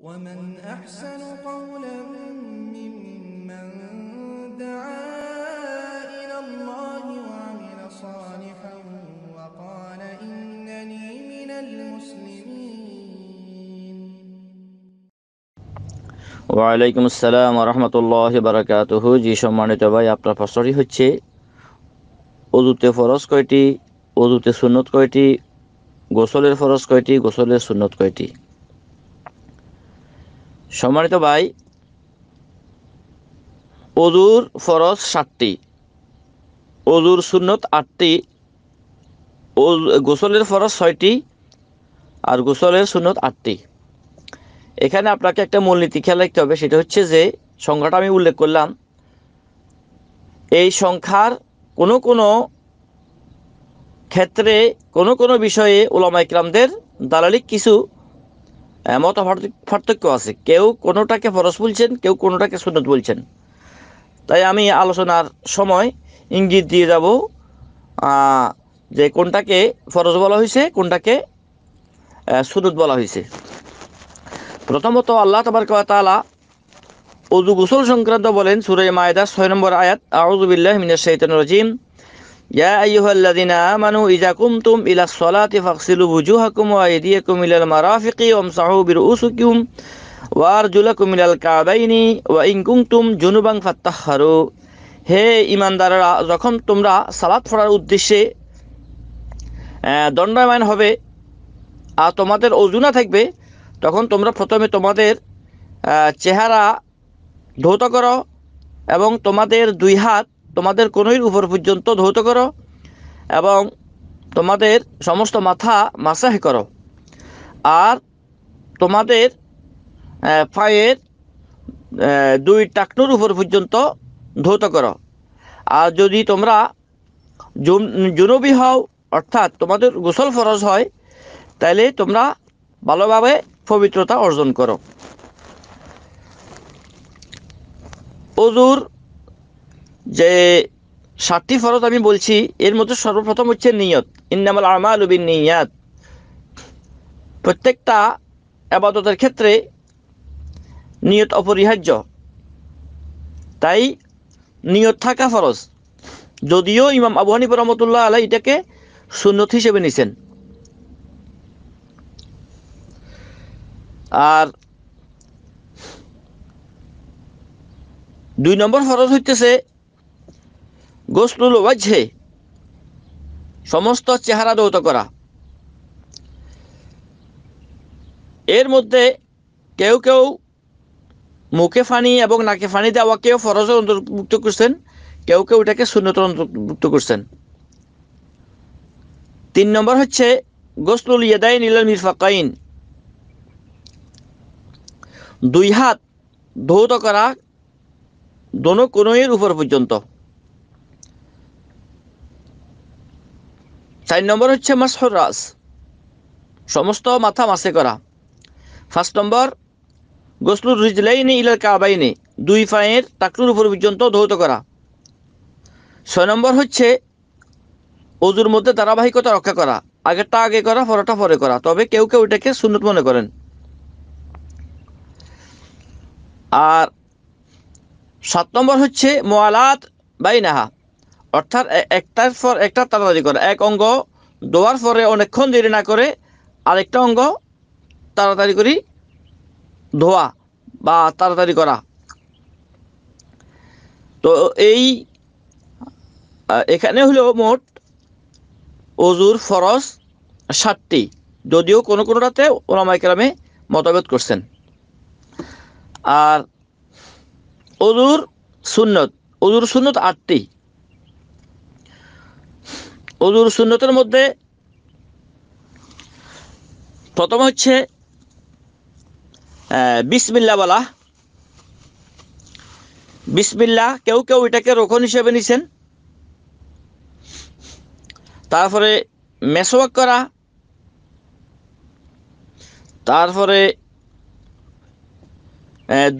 ومن أحسن قولا ممن دعا إلى الله وعمل صالحا وقال إنني من المسلمين ওয়ালাইকুম আসসালাম রহমতুল্লাহ বারাকাতুহু জি সম্মানিত ভাই আপনার প্রশ্নটি হচ্ছে অজুতে ফরজ কয়টি অজুতে সুন্নত কয়টি গোসলের ফরজ কয়টি গোসলের সুন্নত কয়টি সম্মানিত ভাই, অজুর ফরজ সাতটি, অজুর সুন্নত আটটি গোসলের ফরজ ছয়টি আর গোসলের সুন্নত আটটি। এখানে আপনাকে একটা মূলনীতি খেয়াল রাখতে হবে, সেটা হচ্ছে যে সংখ্যাটা আমি উল্লেখ করলাম, এই সংখ্যার কোনো কোনো ক্ষেত্রে কোনো কোনো বিষয়ে ওলামা ইকরামদের দালালিক কিছু মত পার্থক্য আছে। কেউ কোনোটাকে ফরজ বলছেন কেউ কোনোটাকে সুন্নত বলছেন। তাই আমি আলোচনার সময় ইঙ্গিত দিয়ে যাব যে কোনটাকে ফরজ বলা হয়েছে কোনটাকে আহ, সুন্নত বলা হয়েছে। প্রথমত আল্লাহ তালা উজু গুসল সংক্রান্ত বলেন সুরে মায়দার ছয় নম্বর আয়াত আউজুবিল্লাহ মিনাশ শাইতানির রাজিম। ইয়া কুমতুম কাবাইনি ওয়া হে ইমানদাররা যখন তোমরা সালাত পড়ার উদ্দেশ্যে দণ্ডায়মান হবে আর তোমাদের অজুনা থাকবে, তখন তোমরা প্রথমে তোমাদের চেহারা ধৌত করো এবং তোমাদের দুই হাত তোমাদের কনুইর উপর পর্যন্ত ধৌত করো এবং তোমাদের সমস্ত মাথা মাসাহ করো। আর তোমাদের পায়ের দুই টাকনুর উপর পর্যন্ত ধৌত করো। আর যদি তোমরা জুন- জুনুবি হও, অর্থাৎ তোমাদের গোসল ফরজ হয় তাহলে তোমরা ভালোভাবে পবিত্রতা অর্জন করো। অজুর যে সাতটি ফরজ আমি বলছি, এর মধ্যে সর্বপ্রথম হচ্ছে নিয়ত। ইন্নামাল আমাল উবিন নিয়াত প্রত্যেকটা আবাদতের ক্ষেত্রে নিয়ত অপরিহার্য। তাই নিয়ত থাকা ফরজ। যদিও ইমাম আবু হানিফ রহমতুল্লাহ আলাই এটাকে সুন্নত হিসেবে নিছেন। আর দুই নম্বর ফরজ হইতেছে গোসলুল ওয়াজহে। সমস্ত চেহারা দৌত করা। এর মধ্যে কেউ কেউ মুখে ফানি এবং নাকে ফানি দেওয়াকেও ফরজের অন্তর্ভুক্ত করছেন। কেউ কেউ এটাকে শূন্যতর অন্তর্ভুক্ত করছেন। তিন নম্বর হচ্ছে গোসলুল ইয়াদাইন ইলাল মিরফাকাইন। দুই হাত ধৌত করা দোনো কোনোয়ের উপর পর্যন্ত। চার নম্বর হচ্ছে মাসহর রাস। সমস্ত মাথা মাসে করা। ফার্স্ট নম্বর, গোসলুর রিজলাইনি ইলাল কাবাইনি, দুই পায়ের টাকলুর উপর পর্যন্ত ধৌত করা। ছয় নম্বর হচ্ছে, অজুর মধ্যে ধারাবাহিকতা রক্ষা করা। আগেরটা আগে করা, পরেরটা পরে করা। তবে কেউ কেউ এটাকে সুন্নত মনে করেন। আর সাত নম্বর হচ্ছে মোয়ালাত বাইনাহা। অর্থাৎ একটার পর একটা তাড়াতাড়ি করা। এক অঙ্গ দোয়ার পরে অনেকক্ষণ দেরি না করে আরেকটা অঙ্গ তাড়াতাড়ি করি ধোয়া বা তাড়াতাড়ি করা। তো এই এখানে হলো মোট অজুর ফরজ ষাটটি যদিও কোনো কোনোটাতে ওলামাইকেরামে মতভেদ করছেন। আর অজুর সুন্নত অজুর সুন্নত আটটি। অজুর সুন্নতের মধ্যে প্রথম হচ্ছে বিসমিল্লা বলা। বিসমিল্লা কেউ কেউ এটাকে রোকন হিসেবে নিছেন। তারপরে মেসোয়াক করা। তারপরে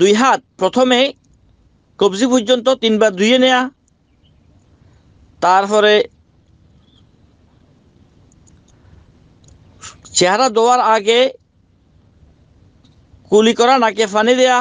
দুই হাত প্রথমে কবজি পর্যন্ত তিনবার ধুয়ে নেয়া। তারপরে চেহারা ধোয়ার আগে কুলি করা, নাকে ফানি দেয়া,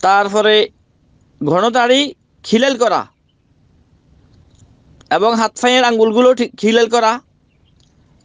তারপরে ঘন দাড়ি খিলেল করা এবং হাত ফাইয়ের আঙ্গুলগুলো খিলেল করা,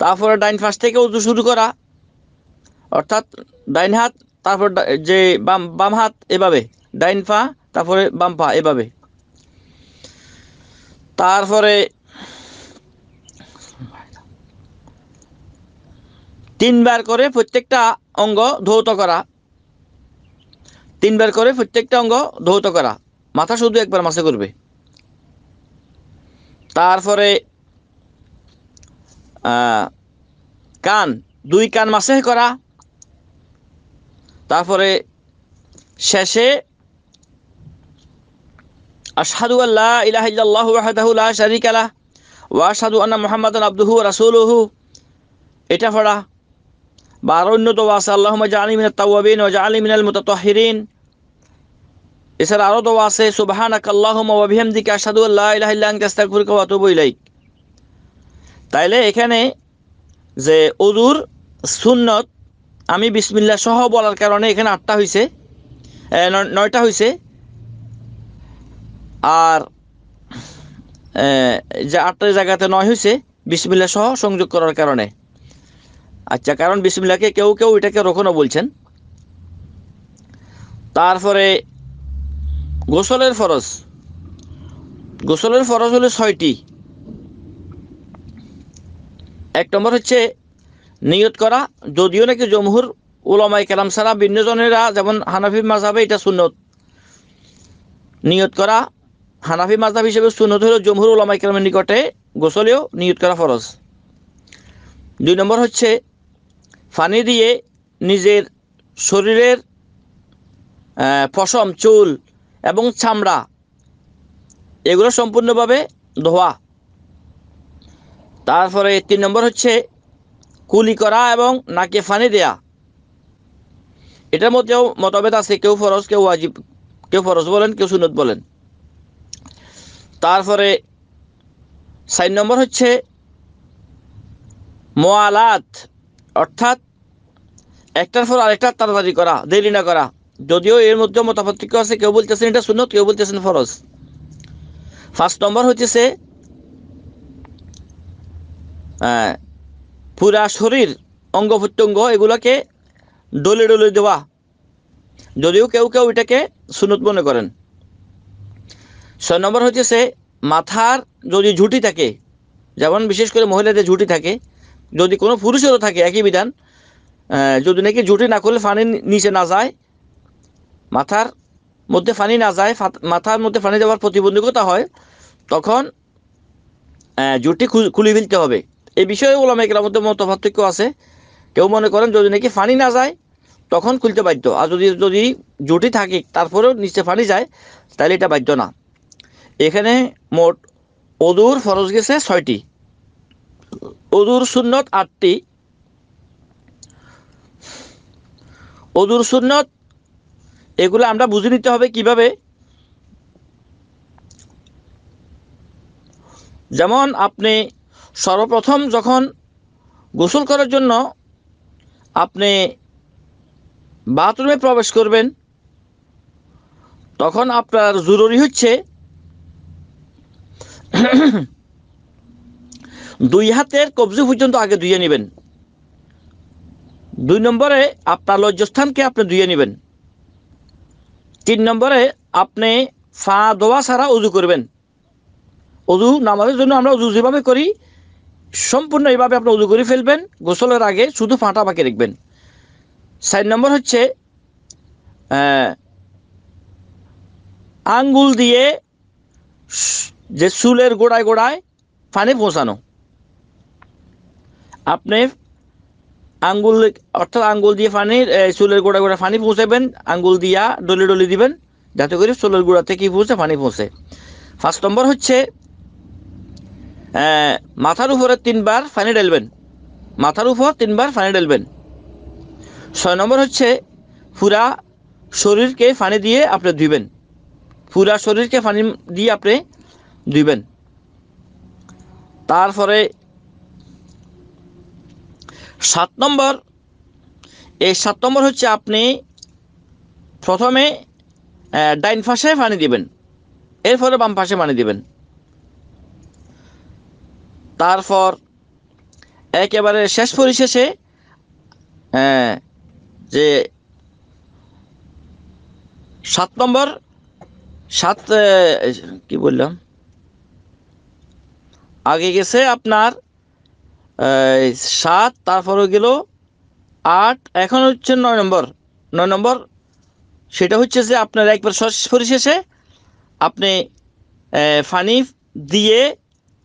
তারপরে ডাইন পাশ থেকে উজু শুরু করা, অর্থাৎ ডাইন হাত, তারপর যে বাম বাম হাত এভাবে, ডাইন পা, তারপরে বাম পা এভাবে। তারপরে তিনবার করে প্রত্যেকটা অঙ্গ ধৌত করা। তিনবার করে প্রত্যেকটা অঙ্গ ধৌত করা। মাথা শুধু একবার মাসে করবে। তারপরে কান, দুই কান মাসে করা। তারপরে শেষে, আশহাদু আল্লাহ ইলাহা ইল্লাল্লাহু ওয়াহদাহু লা ওয়া আশহাদু আন্না মুহাম্মাদান আবদুহু ওয়া এটা পড়া। বা আরও অন্য দোয়া আছে, আল্লাহুম্মা জাআলনি মিনাত তাওয়াবিন ওয়া জাআলনি মিনাল মুতাতাহহিরিন এছাড়া আরও দোয়া আছে, সুবহানাকা আল্লাহুম্মা ওয়া বিহামদিকা আশহাদু আল্লা ইলাহা ইল্লা আনতা, আস্তাগফিরুকা ওয়া আতুবু ইলাইক। তাইলে এখানে যে উজুর, সুন্নত, আমি বিসমিল্লাহ সহ বলার কারণে এখানে আটটা হয়েছে নয়টা হয়েছে আর যে আটটা জায়গাতে নয় হয়েছে বিসমিল্লাহ সহ সংযোগ করার কারণে। আচ্ছা কারণ বিসমিল্লাহকে কেউ কেউ এটাকে রোকনও বলছেন। তারপরে গোসলের ফরজ। গোসলের ফরজ হলো ছয়টি। এক নম্বর হচ্ছে নিয়ত করা, যদিও নাকি জমহুর ওলামাই কালাম ছাড়া ভিন্নজনেরা, যেমন হানাফি মাঝাবে এটা সুন্নত। নিয়ত করা, হানাফি মাঝাব হিসেবে সুন্নত হলো জমহুর ওলামাই কালামের নিকটে গোসলেও নিয়ত করা ফরজ। দুই নম্বর হচ্ছে ফানি দিয়ে নিজের শরীরের পশম, চুল এবং চামড়া এগুলো সম্পূর্ণভাবে ধোয়া। তারপরে তিন নম্বর হচ্ছে কুলি করা এবং নাকে ফানি দেয়া। এটার মধ্যেও মতভেদ আছে, কেউ ফরজ, কেউ ওয়াজিব। কেউ ফরজ বলেন, কেউ সুনত বলেন। তারপরে চার নম্বর হচ্ছে মোয়ালাত। অর্থাৎ একটার পর আরেকটা তাড়াতাড়ি করা দেরি না করা। যদিও এর মধ্যে মতাপার্থক্য আছে? কেউ বলতেছেন এটা সুনত কেউ বলতেছেন ফরজ। ফার্স্ট নম্বর হচ্ছে আহ, পুরা শরীর অঙ্গ প্রত্যঙ্গ এগুলোকে ডলে ডলে দেওয়া। যদিও কেউ কেউ এটাকে সুনত মনে করেন। ছয় নম্বর হচ্ছে মাথার যদি ঝুঁটি থাকে যেমন বিশেষ করে মহিলাদের ঝুঁটি থাকে যদি কোনো পুরুষেরও থাকে একই বিধান যদি নাকি জুটি না করলে পানি নিচে না যায়, মাথার মধ্যে পানি না যায় মাথার মধ্যে পানি দেওয়ার প্রতিবন্ধকতা হয়, তখন জুটি খুলে ফেলতে হবে। এই বিষয়ে ওলামাইকের মধ্যে মত পার্থক্য আছে। কেউ মনে করেন যদি নাকি পানি না যায়, তখন খুলতে বাধ্য। আর যদি যদি জুটি থাকে, তারপরেও নিচে পানি যায় তাহলে এটা বাধ্য না। এখানে মোট অদূর ফরজ গেছে ছয়টি। অদূর সুন্নত আটটি। অদূর সুন্নত, এগুলো আমরা বুঝে নিতে হবে কীভাবে? যেমন আপনি সর্বপ্রথম যখন গোসল করার জন্য আপনি বাথরুমে প্রবেশ করবেন, তখন আপনার জরুরি হচ্ছে দুই হাতের কবজি পর্যন্ত আগে ধুয়ে নেবেন। দুই নম্বরে আপনার লজ্জাস্থানকে আপনি ধুয়ে নেবেন। তিন নম্বরে আপনি ফা দোয়া ছাড়া উজু করবেন। উজু নামাজের জন্য আমরা উজু যেভাবে করি, সম্পূর্ণ এইভাবে আপনি উজু করে ফেলবেন। গোসলের আগে শুধু ফাঁটা বাকি রাখবেন। চার নম্বর হচ্ছে আঙ্গুল দিয়ে যে চুলের গোড়ায় গোড়ায় পানি পৌঁছানো। আপনি আঙ্গুল অর্থাৎ আঙ্গুল দিয়ে এ, চুলের গোড়া গোড়া পানি পৌঁছাবেন আঙ্গুল দিয়া ডলি ডলি দিবেন যাতে করে চুলের গোড়া থেকে পৌঁছে পানি পৌঁছে। ফার্স্ট নম্বর হচ্ছে মাথার উপরে তিনবার পানি ঢেলবেন। মাথার উপর তিনবার পানি ঢেলবেন। ছয় নম্বর হচ্ছে পুরা শরীরকে পানি দিয়ে আপনি ধুইবেন। পুরা শরীরকে পানি দিয়ে আপনি ধুইবেন। তারপরে সাত নম্বর। এই সাত নম্বর হচ্ছে আপনি প্রথমে ডাইন পাশে পানি দিবেন। এরপরে বাম পাশে পানি দিবেন। তারপর একেবারে শেষ পরিশেষে যে সাত নম্বর, সাত কি বললাম? আগে গেছে আপনার সাত, তারপরে গেল আট, এখন হচ্ছে নয় নম্বর। নয় নম্বর, সেটা হচ্ছে যে আপনার একবার শেষ পরিশেষে আপনি ফানি দিয়ে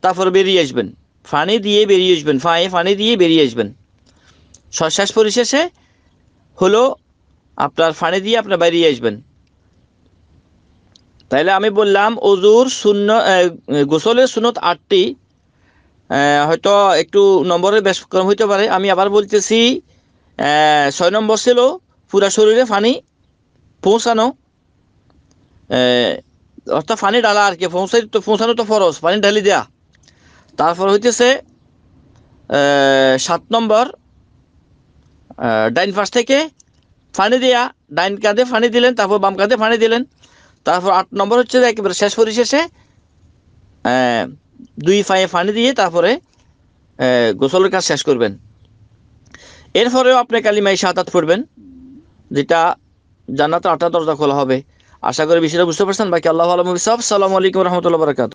তারপর বেরিয়ে আসবেন। ফানি দিয়ে বেরিয়ে আসবেন। ফায়ে, ফানি দিয়ে বেরিয়ে আসবেন। শ- শেষ পরিশেষে হলো আপনার ফানি দিয়ে আপনার বেরিয়ে আসবেন। তাইলে আমি বললাম, অজুর শূন্য গোসলের সুনত আটটি হয়তো একটু নম্বরের বেশ কম হইতে পারে। আমি আবার বলতেছি ছয় নম্বর ছিল পুরা শরীরে পানি পৌঁছানো। অর্থাৎ পানি ডালা আর কি, পৌঁছাই তো পৌঁছানো তো ফরজ, পানি ঢালি দেয়া। তারপর হইতেছে সাত নম্বর ডাইন পাশ থেকে ফানি দেয়া। ডাইন কাঁধে পানি দিলেন, তারপর বাম কাঁধে পানি দিলেন। তারপর আট নম্বর হচ্ছে একেবারে শেষ পরিশেষে দুই পায়ে পানি দিয়ে তারপরে গোসলের কাজ শেষ করবেন। এরপরেও আপনি কালিমাই সাতাত পড়বেন, যেটা জানাতে আটটা দরজা খোলা হবে। আশা করি বিষয়টা বুঝতে পারছেন? বাকি আল্লাহ আলম সালামু আলাইকুম রহমতুল্লাহ বারকাত